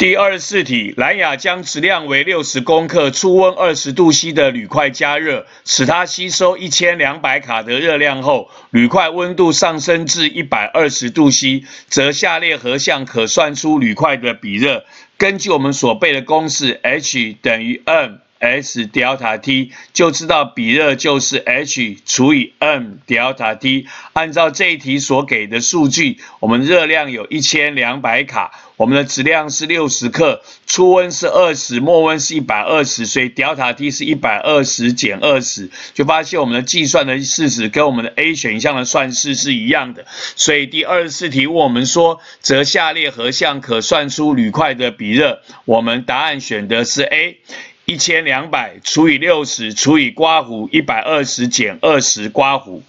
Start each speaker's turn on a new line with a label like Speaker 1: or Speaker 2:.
Speaker 1: 第二十四题，蓝雅将质量为六十公克、初温二十度 C 的铝块加热，使它吸收一千两百卡的热量后，铝块温度上升至一百二十度 C，则下列何项可算出铝块的比热？根据我们所背的公式，H 等于 m。S delta T 就知道比热就是 H 除以 m delta T。按照这一题所给的数据，我们热量有一千两百卡，我们的质量是六十克，初温是二十，末温是一百二十，所以 delta T 是一百二十减二十，就发现我们的计算的式子跟我们的 A 选项的算式是一样的。所以第二十四题问我们说，则下列何项可算出铝块的比热？我们答案选的是 A。一千两百除以六十除以刮胡一百二十减二十刮胡。